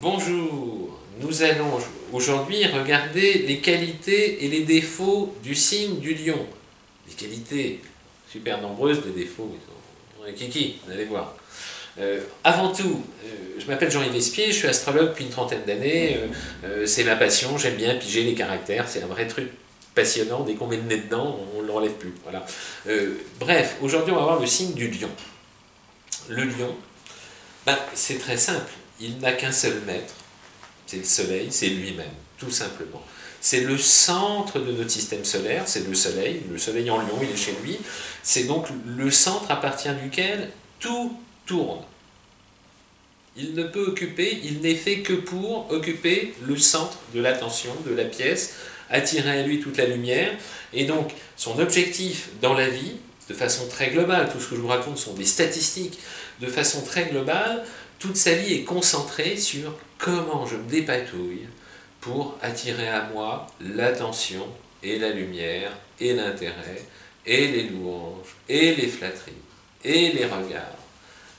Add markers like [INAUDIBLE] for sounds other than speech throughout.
Bonjour, nous allons aujourd'hui regarder les qualités et les défauts du signe du lion. Les qualités super nombreuses, les défauts, ils kiki, vous allez voir. Euh, avant tout, euh, je m'appelle Jean-Yves Espier, je suis astrologue depuis une trentaine d'années, euh, c'est ma passion, j'aime bien piger les caractères, c'est un vrai truc passionnant, dès qu'on met le nez dedans, on ne le relève plus. Voilà. bref, aujourd'hui on va voir le signe du lion. Le lion, ben, c'est très simple, il n'a qu'un seul maître, c'est le Soleil, c'est lui-même, tout simplement. C'est le centre de notre système solaire, c'est le Soleil, le Soleil en lion, il est chez lui. C'est donc le centre à partir duquel tout tourne. Il ne peut occuper, il n'est fait que pour occuper le centre de l'attention, de la pièce, attirer à lui toute la lumière. Et donc, son objectif dans la vie, de façon très globale, tout ce que je vous raconte sont des statistiques, de façon très globale, toute sa vie est concentrée sur comment je me dépatouille pour attirer à moi l'attention et la lumière et l'intérêt et les louanges et les flatteries et les regards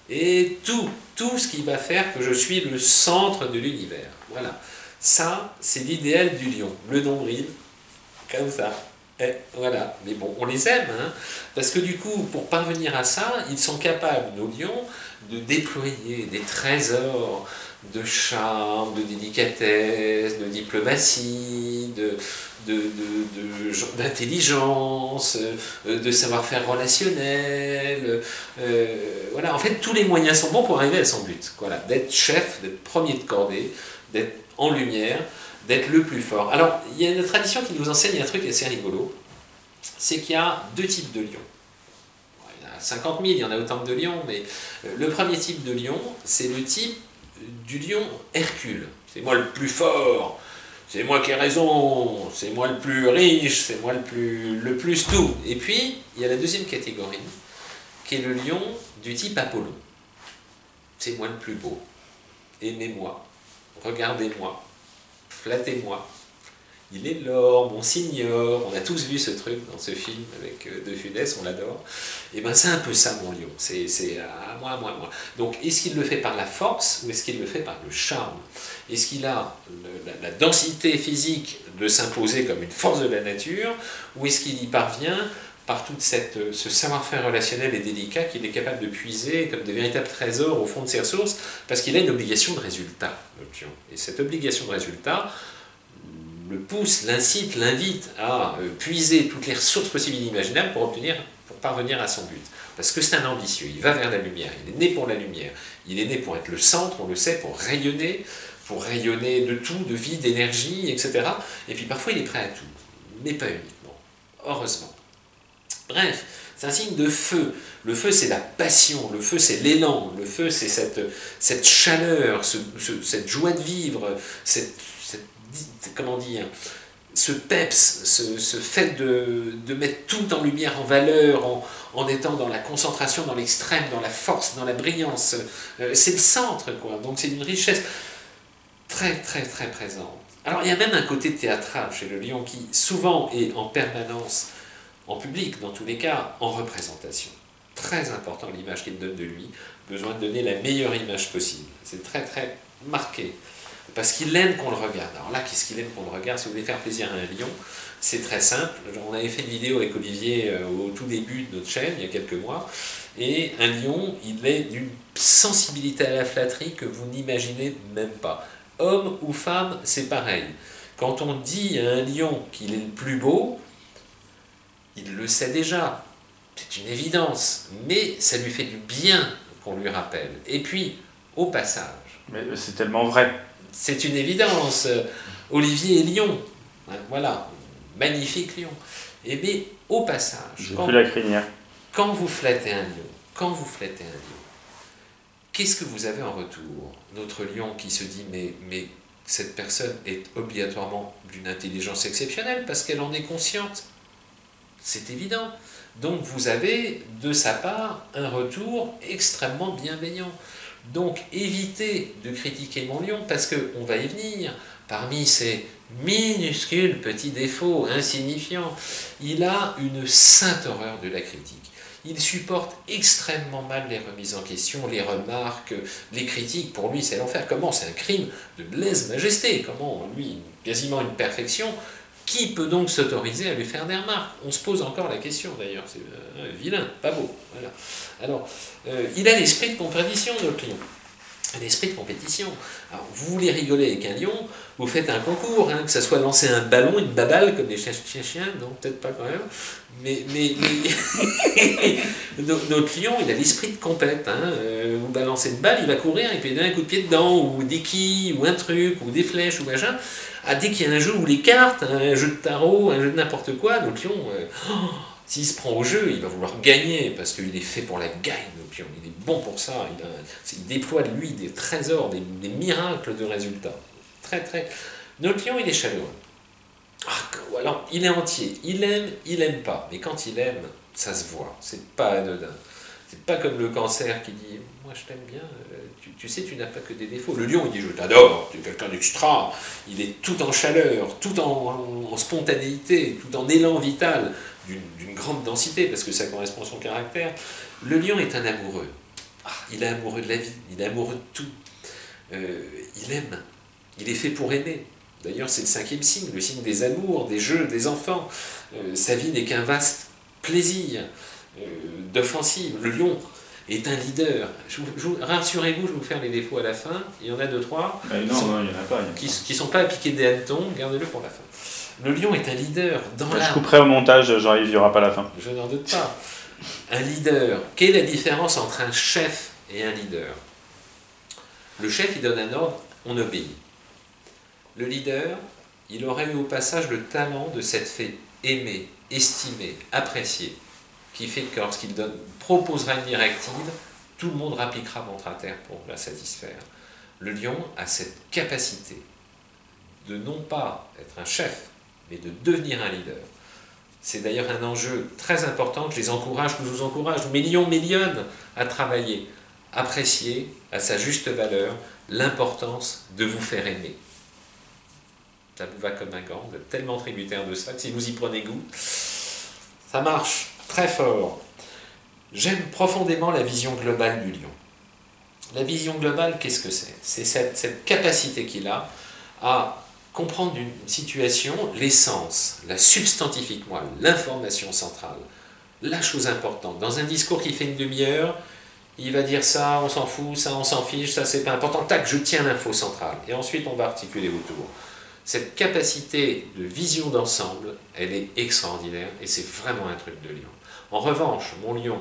et tout, tout ce qui va faire que je suis le centre de l'univers. Voilà. Ça, c'est l'idéal du lion. Le nombril, comme ça. Et voilà. Mais bon, on les aime, hein, parce que du coup, pour parvenir à ça, ils sont capables, nos lions, de déployer des trésors de charme, de délicatesse, de diplomatie, d'intelligence, de, de, savoir-faire relationnel. Euh, voilà, en fait, tous les moyens sont bons pour arriver à son but. D'être chef, d'être premier de cordée, d'être en lumière, d'être le plus fort. Alors, il y a une tradition qui nous enseigne un truc assez rigolo, c'est qu'il y a deux types de lions. 50 000, il y en a autant de lions, mais euh, le premier type de lion, c'est le type du lion Hercule. C'est moi le plus fort, c'est moi qui ai raison, c'est moi le plus riche, c'est moi le plus, le plus tout. Et puis, il y a la deuxième catégorie, qui est le lion du type Apollon. C'est moi le plus beau. Aimez-moi, regardez-moi, flattez-moi, il est l'or, mon signor, on a tous vu ce truc dans ce film avec euh, De Funès, on l'adore. Et bien c'est un peu ça mon lion, c'est à moi, à moi, à moi. Donc est-ce qu'il le fait par la force ou est-ce qu'il le fait par le charme? Est-ce qu'il a la, densité physique de s'imposer comme une force de la nature ou est-ce qu'il y parvient par tout cette, ce savoir-faire relationnel et délicat qu'il est capable de puiser comme de véritables trésors au fond de ses ressources, parce qu'il a une obligation de résultat. Et cette obligation de résultat, le pousse, l'incite, l'invite à euh, puiser toutes les ressources possibles et imaginables pour obtenir, pour parvenir à son but. Parce que c'est un ambitieux, il va vers la lumière, il est né pour la lumière, il est né pour être le centre, on le sait, pour rayonner, pour rayonner de tout, de vie, d'énergie, etc. Et puis parfois il est prêt à tout, mais pas uniquement, heureusement. Bref, c'est un signe de feu. Le feu, c'est la passion, le feu, c'est l'élan, le feu, c'est cette, cette chaleur, cette joie de vivre, cette comment dire, ce peps, ce, fait de, mettre tout en lumière, en valeur, en, étant dans la concentration, dans l'extrême, dans la force, dans la brillance. Euh, c'est le centre, quoi. Donc c'est une richesse très, très, très présente. Alors il y a même un côté théâtral chez le lion qui souvent est en permanence, en public dans tous les cas, en représentation. Très important l'image qu'il donne de lui, besoin de donner la meilleure image possible. C'est très, très marqué parce qu'il aime qu'on le regarde. Alors là, qu'est-ce qu'il aime qu'on le regarde? Si vous voulez faire plaisir à un lion, c'est très simple. On avait fait une vidéo avec Olivier euh, au tout début de notre chaîne, il y a quelques mois, et un lion, il est d'une sensibilité à la flatterie que vous n'imaginez même pas. Homme ou femme, c'est pareil. Quand on dit à un lion qu'il est le plus beau, il le sait déjà, c'est une évidence, mais ça lui fait du bien qu'on lui rappelle. Et puis, au passage. Mais c'est tellement vrai c'est une évidence. Olivier est lion. Hein, voilà, magnifique lion. Et bien, au passage, quand, la crinière. quand vous flattez un lion, quand vous flattez un lion, qu'est-ce que vous avez en retour? Notre lion qui se dit mais, mais cette personne est obligatoirement d'une intelligence exceptionnelle parce qu'elle en est consciente. C'est évident. Donc vous avez de sa part un retour extrêmement bienveillant. Donc évitez de critiquer mon lion parce qu'on va y venir. Parmi ces minuscules petits défauts insignifiants, il a une sainte horreur de la critique. il supporte extrêmement mal les remises en question, les remarques, les critiques. Pour lui, c'est l'enfer. Comment C'est un crime de lèse-majesté? Comment, lui, quasiment une perfection. Qui peut donc s'autoriser à lui faire des remarques? On se pose encore la question d'ailleurs. C'est euh, vilain, pas beau. Voilà. Alors, euh, il a l'esprit de contradiction, notre lion un esprit de compétition. Alors, vous voulez rigoler avec un lion, vous faites un concours, hein, que ça soit lancer un ballon, une baballe, comme les chiens, chiens, non, peut-être pas quand même. Mais, mais, [LAUGHS] notre lion, il a l'esprit de compète. Hein. Euh, vous balancez une balle, il va courir, il peut donner un coup de pied dedans, ou des quilles, ou un truc, ou des flèches, ou machin. Ah, dès qu'il y a un jeu où les cartes, un jeu de tarot, un jeu de n'importe quoi, notre lion, euh, oh, s'il se prend au jeu, il va vouloir gagner, parce qu'il est fait pour la gagne, notre lion. Il est bon pour ça. Il, déploie de lui des trésors, des, miracles de résultats. Très, très. Notre lion, il est chaleureux. Ah, alors, il est entier. Il aime, il aime pas. Mais quand il aime, ça se voit. C'est pas anodin. C'est pas comme le cancer qui dit Moi, je t'aime bien. Euh, tu, sais, tu n'as pas que des défauts. Le lion, il dit Je t'adore. Tu es quelqu'un d'extra. Il est tout en chaleur, tout en, spontanéité, tout en élan vital, d'une grande densité, parce que ça correspond à son caractère. Le lion est un amoureux. Ah, il est amoureux de la vie. Il est amoureux de tout. Euh, il aime. Il est fait pour aimer. D'ailleurs, c'est le cinquième signe, le signe des amours, des jeux, des enfants. Euh, sa vie n'est qu'un vaste plaisir euh, d'offensive. Le lion est un leader. Rassurez-vous, je vais vous faire les défauts à la fin. Il y en a deux, trois. non, non, il n'y en a pas. qui ne sont pas à piquer des hannetons. Gardez-le pour la fin. Le lion est un leader dans la. Je couperai au montage, j'arrive, il n'y aura pas la fin. Je n'en doute pas. Un leader. Quelle est la différence entre un chef et un leader? Le chef, il donne un ordre, on obéit. Le leader, il aurait eu au passage le talent de s'être fait aimer, estimer, apprécier, qui fait que lorsqu'il proposera une directive, tout le monde rappliquera ventre à terre pour la satisfaire. Le lion a cette capacité de non pas être un chef, mais de devenir un leader. C'est d'ailleurs un enjeu très important je les encourage, je vous encourage, millions, millions, à travailler, apprécier à sa juste valeur l'importance de vous faire aimer ça vous va comme un gant, vous êtes tellement tributaire de ça que si vous y prenez goût, ça marche très fort. J'aime profondément la vision globale du lion. La vision globale, qu'est-ce que c'est? C'est cette, capacité qu'il a à comprendre une situation, l'essence, la substantifique moi, l'information centrale, la chose importante. Dans un discours qui fait une demi-heure, il va dire ça, on s'en fout, ça, on s'en fiche, ça, c'est pas important. Tac, je tiens l'info centrale. Et ensuite, on va articuler autour cette capacité de vision d'ensemble, elle est extraordinaire et c'est vraiment un truc de lion. En revanche, mon lion,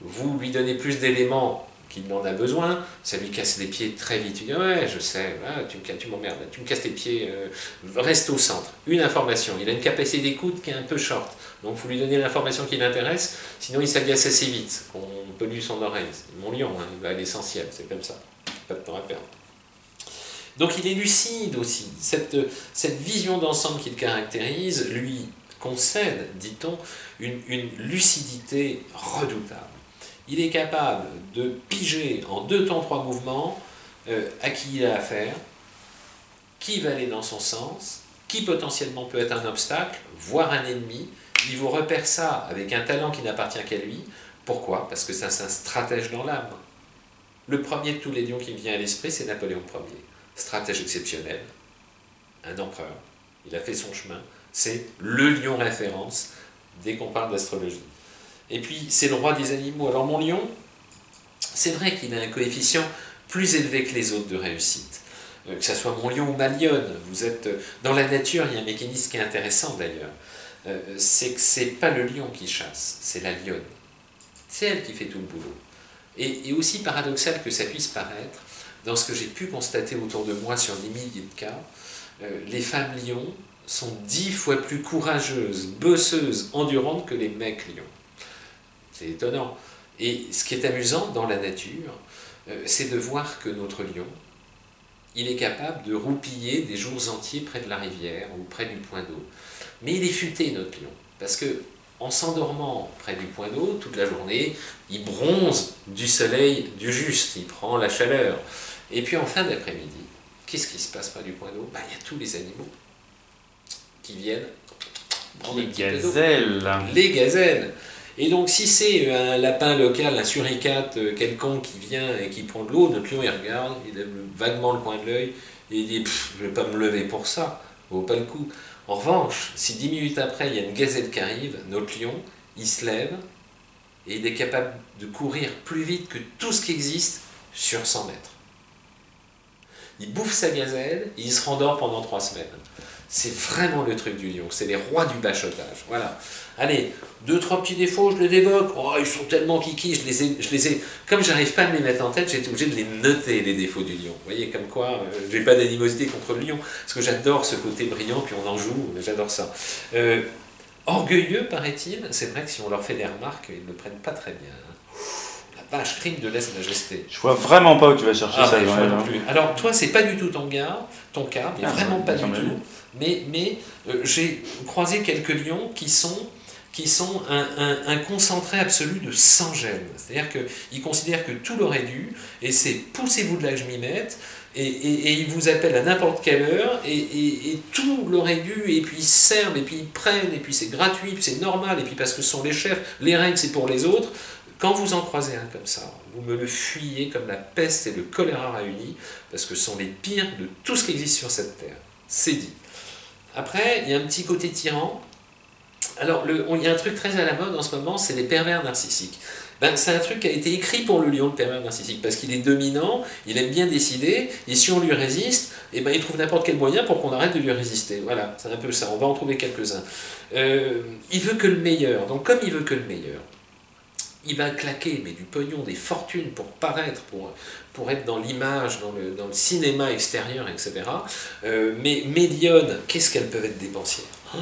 vous lui donnez plus d'éléments qu'il n'en a besoin, ça lui casse les pieds très vite. Il dit Ouais, je sais, tu, tu m'emmerdes, tu me casses les pieds, euh, reste au centre. Une information, il a une capacité d'écoute qui est un peu short, donc faut lui donner l'information qui l'intéresse, sinon il s'agace assez vite, on pollue son oreille. Mon lion, hein, il va à l'essentiel, c'est comme ça, pas de temps à perdre. Donc il est lucide aussi. Cette, cette vision d'ensemble qu'il caractérise lui concède, dit-on, une, lucidité redoutable. Il est capable de piger en deux temps, trois mouvements euh, à qui il a affaire, qui va aller dans son sens, qui potentiellement peut être un obstacle, voire un ennemi. Il vous repère ça avec un talent qui n'appartient qu'à lui. Pourquoi? Parce que c'est un stratège dans l'âme. Le premier de tous les lions qui me vient à l'esprit, c'est Napoléon Ier stratège exceptionnel, un empereur, il a fait son chemin, c'est le lion référence dès qu'on parle d'astrologie. Et puis, c'est le roi des animaux. Alors, mon lion, c'est vrai qu'il a un coefficient plus élevé que les autres de réussite. Euh, que ce soit mon lion ou ma lionne, vous êtes euh, dans la nature, il y a un mécanisme qui est intéressant d'ailleurs. Euh, c'est que c'est pas le lion qui chasse, c'est la lionne. C'est elle qui fait tout le boulot. Et, et aussi paradoxal que ça puisse paraître, dans ce que j'ai pu constater autour de moi sur des milliers de cas, les femmes lions sont dix fois plus courageuses, bosseuses, endurantes que les mecs lions. C'est étonnant. Et ce qui est amusant dans la nature, euh, c'est de voir que notre lion, il est capable de roupiller des jours entiers près de la rivière ou près du point d'eau. Mais il est futé, notre lion, parce que en s'endormant près du point d'eau toute la journée, il bronze du soleil du juste, il prend la chaleur. Et puis en fin d'après-midi, qu'est-ce qui se passe près du point d'eau bah, Il y a tous les animaux qui viennent prendre les gazelles. Les gazelles. Et donc, si c'est un lapin local, un suricate euh, quelconque qui vient et qui prend de l'eau, notre lion, il regarde, il lève vaguement le coin de l'œil, et il dit Je ne vais pas me lever pour ça, ça vaut pas le coup. En revanche, si dix minutes après, il y a une gazelle qui arrive, notre lion, il se lève, et il est capable de courir plus vite que tout ce qui existe sur 100 mètres. Il bouffe sa gazelle, et il se rendort pendant trois semaines. C'est vraiment le truc du lion, c'est les rois du bachotage. Voilà. Allez, deux, trois petits défauts, je les évoque. Oh, ils sont tellement kiki, je les ai. Je les. Comme j'arrive pas à me les mettre en tête, j'ai été obligé de les noter, les défauts du lion. Vous voyez, comme quoi, euh, j'ai pas d'animosité contre le lion, parce que j'adore ce côté brillant, puis on en joue, j'adore ça. Euh, orgueilleux, paraît-il, c'est vrai que si on leur fait des remarques, ils ne prennent pas très bien. Vache, crime de lèse-majesté. Je vois vraiment pas où tu vas chercher Ah, ça. non hein. plus. Alors, toi, c'est pas du tout ton, gars, ton cas, mais Ah, vraiment pas du tout. Mais, mais euh, j'ai croisé quelques lions qui sont, qui sont un, un- un concentré absolu de sans gêne. C'est-à-dire qu'ils considèrent que tout leur est dû, et c'est poussez-vous de là que je m'y mette, et, et- et ils vous appellent à n'importe quelle heure, et, et- et tout leur est dû, et puis ils servent, et puis ils prennent, et puis c'est gratuit, puis c'est normal, et puis parce que ce sont les chefs, les règles c'est pour les autres. Quand vous en croisez un comme ça, vous me le fuyez comme la peste et le choléra réunis, parce que ce sont les pires de tout ce qui existe sur cette terre. C'est dit. Après, il y a un petit côté tyran. Alors, il y a un truc très à la mode en ce moment, c'est les pervers narcissiques. Ben, c'est un truc qui a été écrit pour le lion, le pervers narcissique, parce qu'il est dominant, il aime bien décider, et si on lui résiste, eh ben, il trouve n'importe quel moyen pour qu'on arrête de lui résister. Voilà, c'est un peu ça, on va en trouver quelques-uns. Euh, il veut que le meilleur, donc comme il veut que le meilleur, il va claquer mais du pognon, des fortunes pour paraître, pour, être dans l'image, dans le, cinéma extérieur, etc. Euh, mais médionnes, qu'est-ce qu'elles peuvent être dépensières? Oh,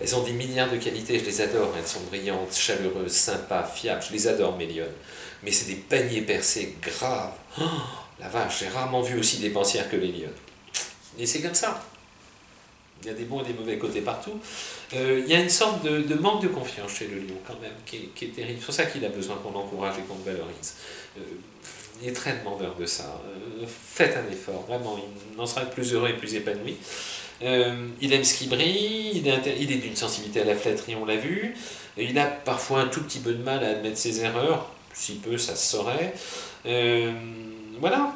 Elles ont des milliards de qualités, je les adore, elles sont brillantes, chaleureuses, sympas, fiables, je les adore, médionnes. Mais c'est des paniers percés graves. Oh, la vache, j'ai rarement vu aussi dépensières que lionnes. Et c'est comme ça. Il y a des bons et des mauvais côtés partout. Euh, il y a une sorte de, manque de confiance chez le lion, quand même, qui est, terrible. C'est pour ça qu'il a besoin qu'on l'encourage et qu'on le valorise. Euh, il est très demandeur de ça. Euh, faites un effort, vraiment. Il en sera plus heureux et plus épanoui. Il aime ce qui brille, il est, d'une sensibilité à la flatterie, on l'a vu. Il a parfois un tout petit peu de mal à admettre ses erreurs. Si peu, ça se saurait. Voilà.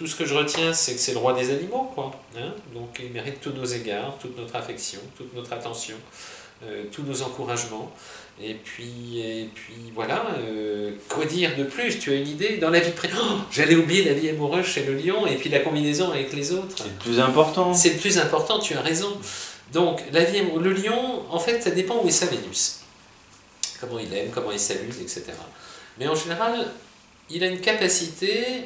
Tout ce que je retiens, c'est que c'est le roi des animaux, quoi. hein. Donc il mérite tous nos égards, toute notre affection, toute notre attention, euh, tous nos encouragements. Et puis, et puis voilà, euh, quoi dire de plus? Tu as une idée? Dans la vie pré... Oh, J'allais oublier la vie amoureuse chez le lion et puis la combinaison avec les autres. C'est le plus important. C'est le plus important, tu as raison. Donc, la vie, le lion, en fait, ça dépend où est sa Vénus. Comment il aime, comment il s'amuse, etc. Mais en général, il a une capacité.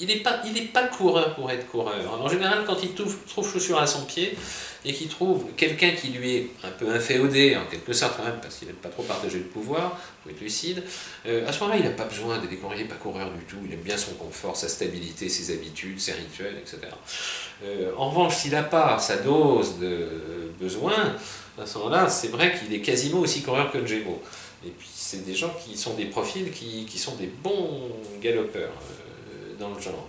Il n'est pas, pas coureur pour être coureur. En général, quand il trouve, trouve chaussure à son pied et qu'il trouve quelqu'un qui lui est un peu inféodé, en quelque sorte, quand même, parce qu'il n'aime pas trop partager le pouvoir, il faut être lucide, euh, à ce moment-là, il n'a pas besoin d'être n'est pas coureur du tout, il aime bien son confort, sa stabilité, ses habitudes, ses rituels, etc. Euh, en revanche, s'il n'a pas sa dose de besoin, à ce moment-là, c'est vrai qu'il est quasiment aussi coureur que le Gémeaux. Et puis, c'est des gens qui sont des profils qui, qui sont des bons galopeurs euh, dans le genre.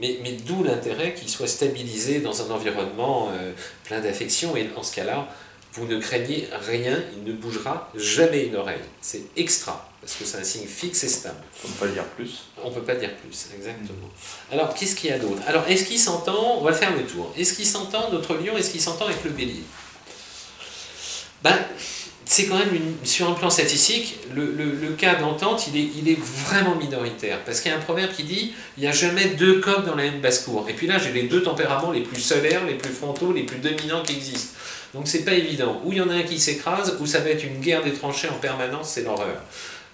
Mais, mais d'où l'intérêt qu'il soit stabilisé dans un environnement euh, plein d'affection. Et en ce cas-là, vous ne craignez rien, il ne bougera jamais une oreille. C'est extra, parce que c'est un signe fixe et stable. Faut pas dire plus. On ne peut pas dire plus, exactement. Alors, qu'est-ce qu'il y a d'autre? Alors, est-ce qu'il s'entend On va faire le tour. Est-ce qu'il s'entend, notre lion, est-ce qu'il s'entend avec le bélier? Ben, c'est quand même, sur un plan statistique, le, cas d'entente, il est, il est vraiment minoritaire. Parce qu'il y a un proverbe qui dit il n'y a jamais deux coqs dans la même basse-cour. Et puis là, j'ai les deux tempéraments les plus solaires, les plus frontaux, les plus dominants qui existent. Donc, c'est pas évident. Ou il y en a un qui s'écrase, ou ça va être une guerre des tranchées en permanence, c'est l'horreur.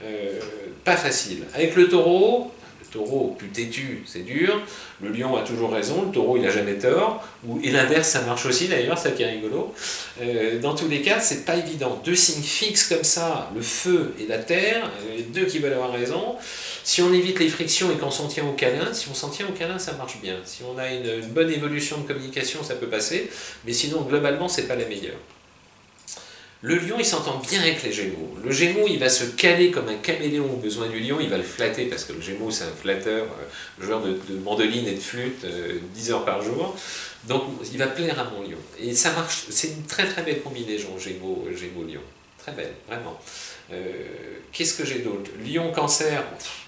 Euh, pas facile. Avec le taureau, taureau plus têtu, c'est dur. Le lion a toujours raison, le taureau il a jamais tort. Ou, et l'inverse, ça marche aussi d'ailleurs, ça qui est rigolo. Euh, dans tous les cas, c'est pas évident. Deux signes fixes comme ça, le feu et la terre, euh, deux qui veulent avoir raison. Si on évite les frictions et qu'on s'en tient au câlin, si on s'en tient au câlin, ça marche bien. Si on a une, une bonne évolution de communication, ça peut passer. Mais sinon, globalement, c'est pas la meilleure. Le lion, il s'entend bien avec les gémeaux. Le gémeau, il va se caler comme un caméléon au besoin du lion, il va le flatter parce que le gémeau, c'est un flatteur, euh, joueur de, mandoline et de flûte, euh, 10 heures par jour. Donc, il va plaire à mon lion. Et ça marche, c'est une très très belle combinaison, gémeaux, gémeaux lion. très belle, vraiment. Euh, Qu'est-ce que j'ai d'autre? Lion Cancer,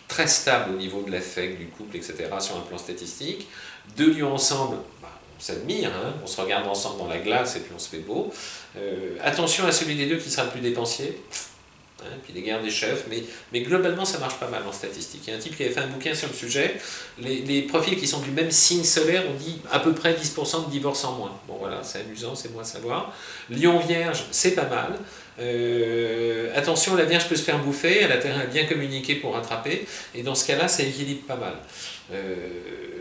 très stable au niveau de l'affect, du couple, etc., sur un plan statistique. Deux lions ensemble, bah, s'admire, hein, on se regarde ensemble dans la glace et puis on se fait beau. Euh, attention à celui des deux qui sera le plus dépensier. Hein, puis les guerres des chefs, mais, mais globalement ça marche pas mal en statistique. Il y a un type qui avait fait un bouquin sur le sujet, les, profils qui sont du même signe solaire, on dit à peu près 10% de divorce en moins. Bon voilà, c'est amusant, c'est bon à savoir. Lion Vierge, c'est pas mal. Euh, attention, la Vierge peut se faire bouffer, elle a à bien communiquer pour rattraper, et dans ce cas-là, ça équilibre pas mal. Euh,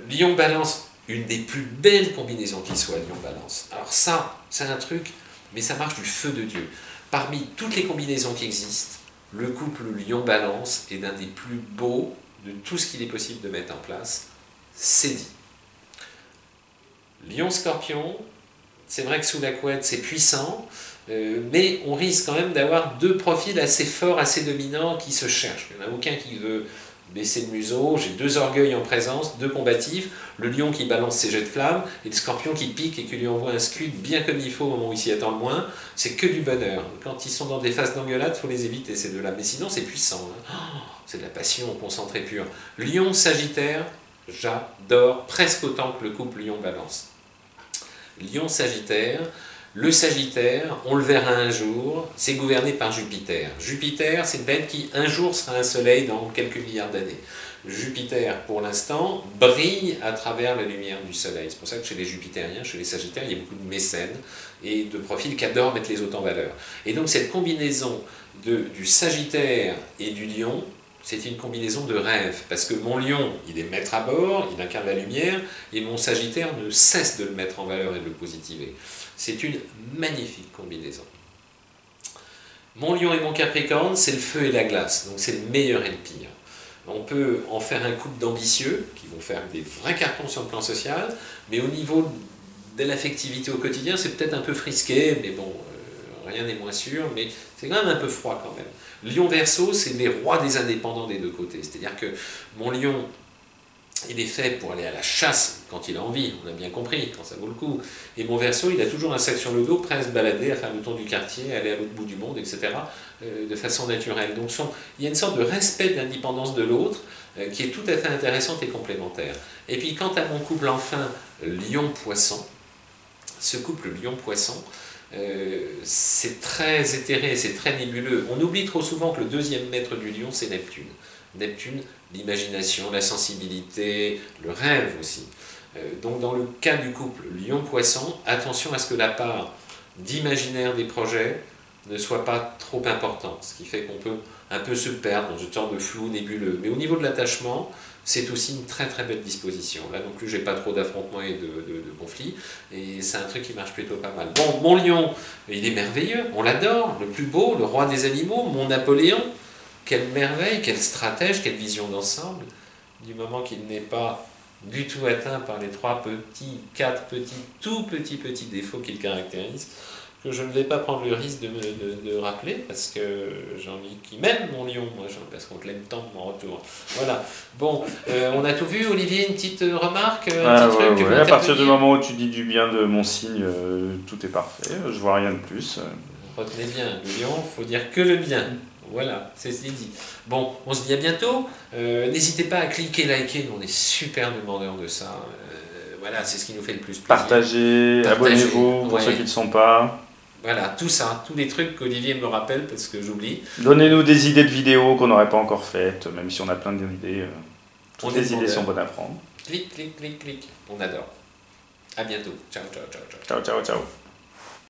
Lion Balance, une des plus belles combinaisons qui soit, Lion Balance. Alors ça, c'est un truc, mais ça marche du feu de Dieu. Parmi toutes les combinaisons qui existent, le couple Lion-Balance est l'un des plus beaux de tout ce qu'il est possible de mettre en place. C'est dit. Lion-Scorpion, c'est vrai que sous la couette, c'est puissant, euh, mais on risque quand même d'avoir deux profils assez forts, assez dominants qui se cherchent. Il n'y en a aucun qui veut baisser le museau, j'ai deux orgueils en présence, deux combatifs, le lion qui balance ses jets de flammes et le scorpion qui pique et qui lui envoie un scud bien comme il faut au moment où il s'y attend le moins, c'est que du bonheur. Quand ils sont dans des phases d'engueulade, il faut les éviter ces deux-là, mais sinon c'est puissant, hein. oh, c'est de la passion concentrée pure. Lion Sagittaire, j'adore presque autant que le couple Lion-Balance. Lion Sagittaire, le Sagittaire, on le verra un jour, c'est gouverné par Jupiter. Jupiter, c'est une bête qui un jour sera un soleil dans quelques milliards d'années. Jupiter, pour l'instant, brille à travers la lumière du soleil. C'est pour ça que chez les Jupitériens, chez les Sagittaires, il y a beaucoup de mécènes et de profils qui adorent mettre les autres en valeur. Et donc cette combinaison du Sagittaire et du Lion, c'est une combinaison de rêve, parce que mon lion, il est maître à bord, il incarne la lumière, et mon Sagittaire ne cesse de le mettre en valeur et de le positiver. C'est une magnifique combinaison. Mon lion et mon capricorne, c'est le feu et la glace, donc c'est le meilleur et le pire. On peut en faire un couple d'ambitieux, qui vont faire des vrais cartons sur le plan social, mais au niveau de l'affectivité au quotidien, c'est peut-être un peu frisqué, mais bon, euh, rien n'est moins sûr, mais c'est quand même un peu froid quand même. Lion verso, c'est les rois des indépendants des deux côtés. C'est-à-dire que mon lion, il est fait pour aller à la chasse quand il a envie, on a bien compris, quand ça vaut le coup. Et mon verso, il a toujours un sac sur le dos, prêt à se balader, à faire le tour du quartier, aller à l'autre bout du monde, etc., euh, de façon naturelle. Donc il y a une sorte de respect de l'indépendance de l'autre euh, qui est tout à fait intéressante et complémentaire. Et puis quant à mon couple enfin, lion-poisson, ce couple lion-poisson, euh, c'est très éthéré, c'est très nébuleux. On oublie trop souvent que le deuxième maître du lion, c'est Neptune. Neptune, l'imagination, la sensibilité, le rêve aussi. Euh, donc dans le cas du couple lion-poisson, attention à ce que la part d'imaginaire des projets ne soit pas trop importante, ce qui fait qu'on peut un peu se perdre dans une sorte de flou nébuleux. Mais au niveau de l'attachement, c'est aussi une très très belle disposition. Là non plus, j'ai pas trop d'affrontements et de, conflits, et c'est un truc qui marche plutôt pas mal. Bon, mon lion, il est merveilleux, on l'adore, le plus beau, le roi des animaux, mon Napoléon, quelle merveille, quel stratège, quelle vision d'ensemble, du moment qu'il n'est pas du tout atteint par les trois petits, quatre petits, tout petits petits défauts qui le caractérisent que je ne vais pas prendre le risque de, de, de rappeler, parce que j'ai envie qu'il m'aime, mon lion, moi, parce qu'on l'aime tant en retour. Voilà. Bon, euh, on a tout vu, Olivier, une petite remarque un ah, petit truc, ouais, À partir du moment où tu dis du bien de mon signe, euh, tout est parfait, je vois rien de plus. Retenez bien, le lion, il faut dire que le bien. Voilà, c'est dit. Bon, on se dit à bientôt. Euh, n'hésitez pas à cliquer, liker, on est super demandeurs de ça. voilà, c'est ce qui nous fait le plus plaisir. Partagez, abonnez-vous pour ceux qui ne sont pas. Voilà, tout ça, tous les trucs qu'Olivier me rappelle parce que j'oublie. Donnez-nous des idées de vidéos qu'on n'aurait pas encore faites, même si on a plein d'idées. Euh, toutes les idées sont bonnes à prendre. Clic, clic, clic, clic. On adore. À bientôt. Ciao, ciao, ciao, ciao. Ciao, ciao, ciao.